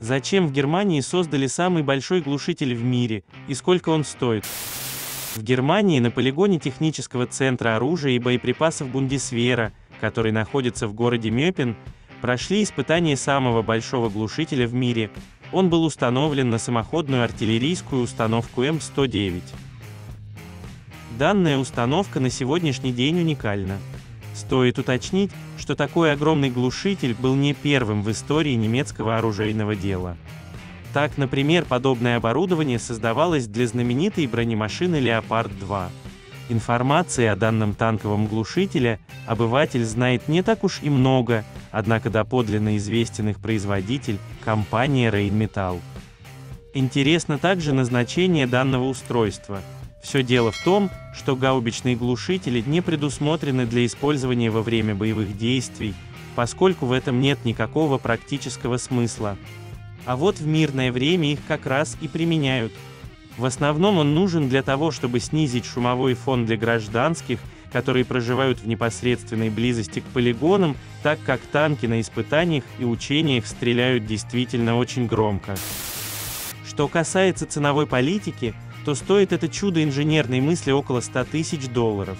Зачем в Германии создали самый большой глушитель в мире и сколько он стоит? В Германии на полигоне технического центра оружия и боеприпасов Бундесвера, который находится в городе Мёпен, прошли испытания самого большого глушителя в мире. Он был установлен на самоходную артиллерийскую установку М109. Данная установка на сегодняшний день уникальна. Стоит уточнить, что такой огромный глушитель был не первым в истории немецкого оружейного дела. Так, например, подобное оборудование создавалось для знаменитой бронемашины «Леопард-2». Информации о данном танковом глушителе обыватель знает не так уж и много, однако доподлинно известен их производитель – компания Rheinmetall. Интересно также назначение данного устройства – все дело в том, что гаубичные глушители не предусмотрены для использования во время боевых действий, поскольку в этом нет никакого практического смысла. А вот в мирное время их как раз и применяют. В основном он нужен для того, чтобы снизить шумовой фон для гражданских, которые проживают в непосредственной близости к полигонам, так как танки на испытаниях и учениях стреляют действительно очень громко. Что касается ценовой политики, то стоит это чудо инженерной мысли около 100 тысяч долларов.